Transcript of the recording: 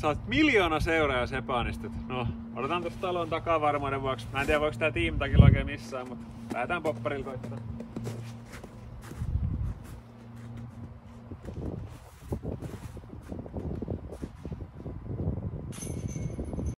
Saat miljoona seuraajaa ja. Niin no, odotan tuosta talon takaa varmuuden vuoksi. Mä en tiedä voiko tää Team Tagilla oikein missään, mutta lähdetään popparilla koittaa.